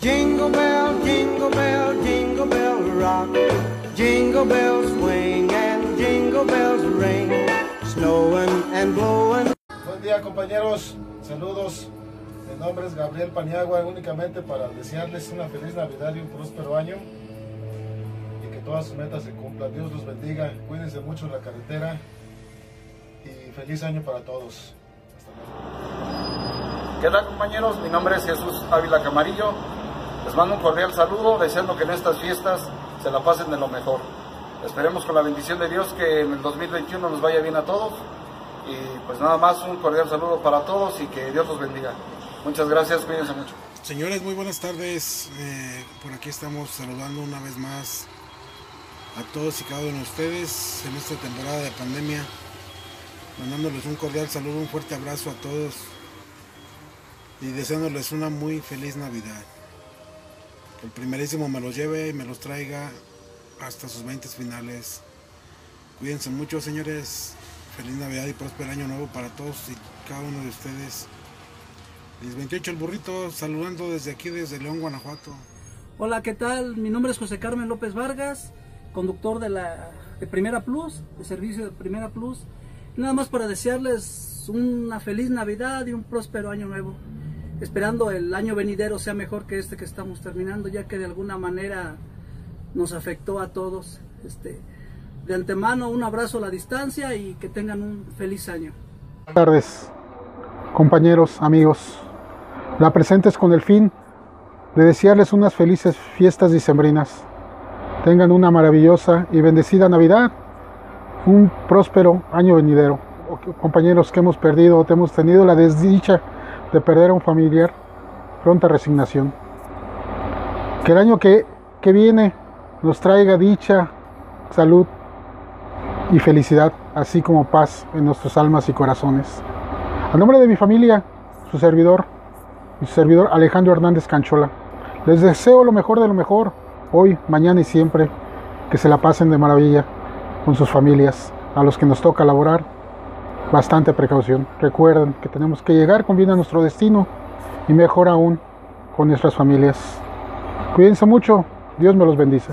Jingle bell, jingle bell, jingle bell rock. Jingle bells swing and jingle bells ring. Snowing and blowing. Buen día compañeros, saludos. Mi nombre es Gabriel Paniagua, únicamente para desearles una feliz Navidad y un próspero año y que todas sus metas se cumplan. Dios los bendiga, cuídense mucho en la carretera y feliz año para todos. Hasta luego. ¿Qué tal compañeros? Mi nombre es Jesús Ávila Camarillo. Les mando un cordial saludo, deseando que en estas fiestas se la pasen de lo mejor. Esperemos con la bendición de Dios que en el 2021 nos vaya bien a todos. Y pues nada más un cordial saludo para todos y que Dios los bendiga. Muchas gracias, cuídense mucho. Señores, muy buenas tardes. Eh, por aquí estamos saludando una vez más a todos y cada uno de ustedes en esta temporada de pandemia. Mandándoles un cordial saludo, un fuerte abrazo a todos y deseándoles una muy feliz Navidad. El primerísimo me los lleve y me los traiga hasta sus 20 finales. Cuídense mucho, señores. Feliz Navidad y próspero año nuevo para todos y cada uno de ustedes. 28 el burrito, saludando desde aquí, desde León, Guanajuato. Hola, ¿qué tal? Mi nombre es José Carmen López Vargas, conductor de la de Primera Plus, de servicio de Primera Plus. Nada más para desearles una feliz Navidad y un próspero año nuevo. Esperando el año venidero sea mejor que este que estamos terminando, ya que de alguna manera nos afectó a todos. Este, de antemano, un abrazo a la distancia y que tengan un feliz año. Buenas tardes, compañeros, amigos. La presentes con el fin de desearles unas felices fiestas dicembrinas. Tengan una maravillosa y bendecida Navidad, un próspero año venidero. Compañeros que hemos perdido, que hemos tenido la desdicha de perder a un familiar, pronta resignación. Que el año que, que viene nos traiga dicha, salud y felicidad, así como paz en nuestras almas y corazones. A nombre de mi familia, su servidor, y su servidor Alejandro Hernández Canchola, les deseo lo mejor de lo mejor, hoy, mañana y siempre, que se la pasen de maravilla con sus familias, a los que nos toca laborar, bastante precaución. Recuerden que tenemos que llegar con bien a nuestro destino y mejor aún con nuestras familias. Cuídense mucho, Dios me los bendice.